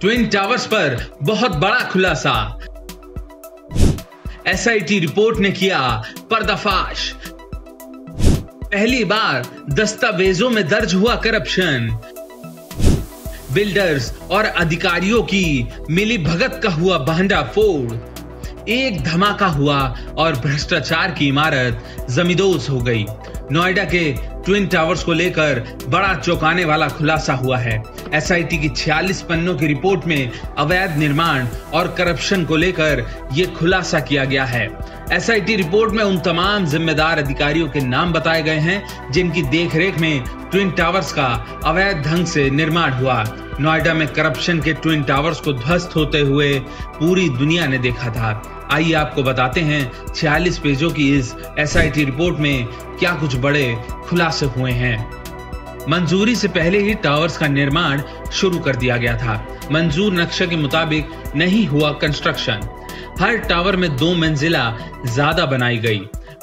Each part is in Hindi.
ट्विन टावर्स पर बहुत बड़ा खुलासा। एसआईटी रिपोर्ट ने किया पर्दाफाश। पहली बार दस्तावेजों में दर्ज हुआ करप्शन बिल्डर्स और अधिकारियों की मिली भगत का हुआ भांडा फोड़ एक धमाका हुआ और भ्रष्टाचार की इमारत जमीदोज हो गई। नोएडा के ट्विन टावर्स को लेकर बड़ा चौंकाने वाला खुलासा हुआ है। एसआईटी की 46 पन्नों की रिपोर्ट में अवैध निर्माण और करप्शन को लेकर यह खुलासा किया गया है। एसआईटी रिपोर्ट में उन तमाम जिम्मेदार अधिकारियों के नाम बताए गए हैं, जिनकी देखरेख में ट्विन टावर्स का अवैध ढंग से निर्माण हुआ। नोएडा में करप्शन के ट्विन टावर्स को ध्वस्त होते हुए पूरी दुनिया ने देखा था। आइए आपको बताते हैं 46 पेजों की इस एसआईटी रिपोर्ट में क्या कुछ बड़े खुलासे हुए हैं। मंजूरी से पहले ही टावर्स का निर्माण शुरू कर दिया गया था। मंजूर नक्शे के मुताबिक नहीं हुआ कंस्ट्रक्शन। हर टावर में दो मंजिला ज़्यादा बनाई गई।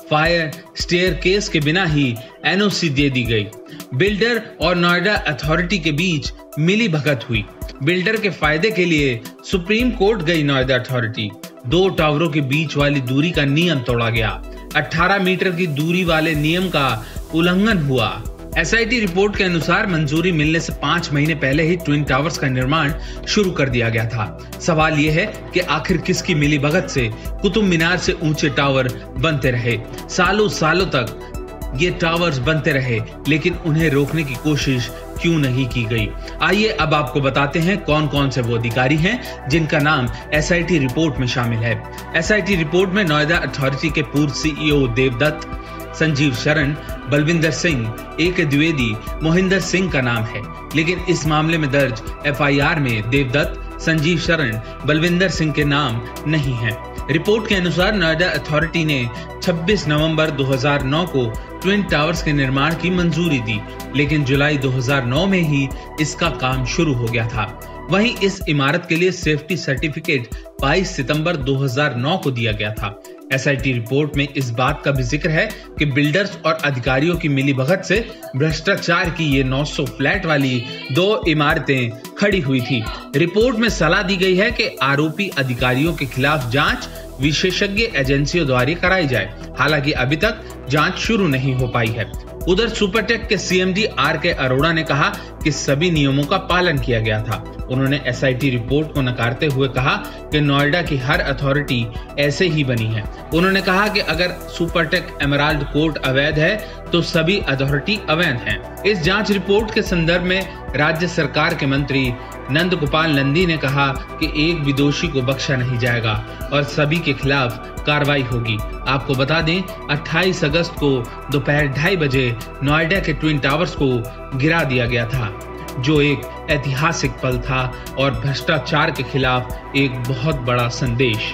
फायर स्टेयर केस के बिना ही एनओसी दे दी गई। बिल्डर और नोएडा अथॉरिटी के बीच मिली भगत हुई। बिल्डर के फ़ायदे के लिए सुप्रीम कोर्ट गई नोएडा अथॉरिटी। दो टावरों के बीच वाली दूरी का नियम तोड़ा गया। 18 मीटर की दूरी वाले नियम का उल्लंघन हुआ। एसआईटी रिपोर्ट के अनुसार मंजूरी मिलने से पाँच महीने पहले ही ट्विन टावर्स का निर्माण शुरू कर दिया गया था। सवाल यह है कि आखिर किसकी मिली भगत से कुतुब मीनार से ऊँचे टावर बनते रहे? सालों सालों तक ये टावर्स बनते रहे, लेकिन उन्हें रोकने की कोशिश क्यों नहीं की गई? आइए अब आपको बताते हैं कौन कौन से वो अधिकारी हैं, जिनका नाम एसआईटी रिपोर्ट में शामिल है। एसआईटी रिपोर्ट में नोएडा अथॉरिटी के पूर्व सीईओ देवदत्त, संजीव शरण, बलविंदर सिंह ए के द्विवेदी, मोहिंदर सिंह का नाम है। लेकिन इस मामले में दर्ज एफआईआर में देवदत्त, संजीव शरण, बलविंदर सिंह के नाम नहीं है। रिपोर्ट के अनुसार नोएडा अथॉरिटी ने 26 नवंबर 2009 को ट्विन टावर्स के निर्माण की मंजूरी दी, लेकिन जुलाई 2009 में ही इसका काम शुरू हो गया था। वहीं इस इमारत के लिए सेफ्टी सर्टिफिकेट 22 सितंबर 2009 को दिया गया था। एसआईटी रिपोर्ट में इस बात का भी ज़िक्र है कि बिल्डर्स और अधिकारियों की मिली भगत से भ्रष्टाचार की ये 900 फ्लैट वाली दो इमारतें खड़ी हुई थी। रिपोर्ट में सलाह दी गई है कि आरोपी अधिकारियों के खिलाफ जाँच विशेषज्ञ एजेंसियों द्वारा कराई जाए। हालाँकि अभी तक जाँच शुरू नहीं हो पाई है। उधर सुपरटेक के सीएमडी आर के अरोड़ा ने कहा कि सभी नियमों का पालन किया गया था। उन्होंने एसआईटी रिपोर्ट को नकारते हुए कहा कि नोएडा की हर अथॉरिटी ऐसे ही बनी है। उन्होंने कहा कि अगर सुपरटेक एमराल्ड कोर्ट अवैध है तो सभी अथॉरिटी अवैध हैं। इस जाँच रिपोर्ट के संदर्भ में राज्य सरकार के मंत्री नंद गोपाल नंदी ने कहा कि एक भी दोषी को बख्शा नहीं जाएगा और सभी के खिलाफ कार्रवाई होगी। आपको बता दें 28 अगस्त को दोपहर ढाई बजे नोएडा के ट्विन टावर्स को गिरा दिया गया था, जो एक ऐतिहासिक पल था और भ्रष्टाचार के खिलाफ एक बहुत बड़ा संदेश।